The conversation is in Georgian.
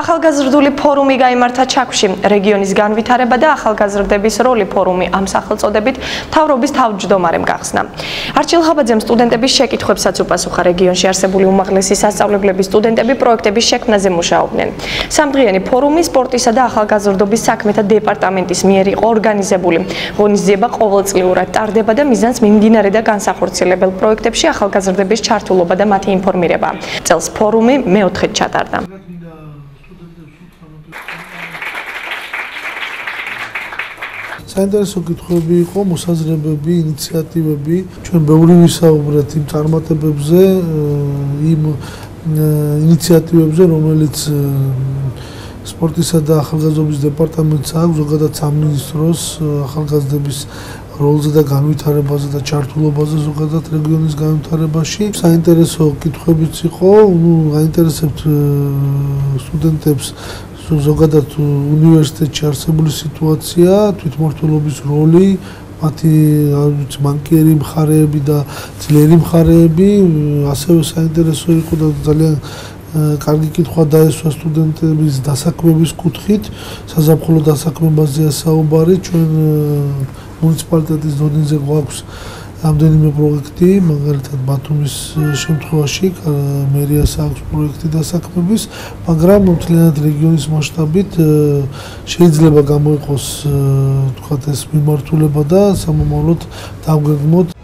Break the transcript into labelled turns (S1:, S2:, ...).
S1: ახალგაზრდული ფორუმი გამართა ჩაქვში რეგიონის განვითარება და ახალგაზრდების როლი ფორუმი ამ სახელწოდებით თავრობის თავმჯდომარემ გახსნა. არჩილ ხაბაძემ სტუდენტების შეკითხვებსაც უპასუხა რეგიონში არსებული უმაღლესი სასწავლებლების სტუდენტები პროექტების შექმნაზე მუშაობდნენ. სამდღიანი ფორუმი სპორტისა და ახალგაზრდობის საქმეთა დეპარტამენტის მიერ იყო ორგანიზებული. ღონისძიება ყოველწლიურად ტარდება და მიზანს მიმდინარე და განსახორციელებელ პროექტებში ახალგაზრდების ჩართულობა და მათი ინფორმირება. წელს ფორუმი მეოთხედ ჩატარდა.
S2: საინტერესო კითხვები იყო, მოსაზრებები, ინიციატივები. ჩვენ ბევრი ვისაუბრეთ იმ წარმატებებზე, იმ ინიციატივებზე, რომელიც სპორტისა და ახალგაზრდობის დეპარტამენტს აქვს, ზოგადად სამინისტროს ახალგაზრდების როლზე და განვითარებაზე და ჩართულობაზე ზოგადად რეგიონის განვითარებაში. საინტერესო კითხვებიც იყო, ну, აინტერესებთ სტუდენტებს ზოგადად უნივერსიტეტში არსებული სიტუაცია, თვითმმართველობის როლი, მათი ვიცი ბანკიერი მხარეები და ძლიერი მხარეები, ასევე საინტერესო იყო და ძალიან კარგი კითხვა დაესვა სტუდენტების დასაქმების კუთხით, საზაფხულო დასაქმებაზეა საუბარი, ჩვენ მუნიციპალიტეტის დონეზე გვაქვს რამდენიმე პროექტი, მაგალითად ბათუმის შემთხვევაში მერიას აქვს პროექტი დასაქმების, მაგრამ მთლიანად რეგიონის მასშტაბით შეიძლება გამოიყოს თქვათ ეს მიმართულება და სამომავლოდ დავგეგმოთ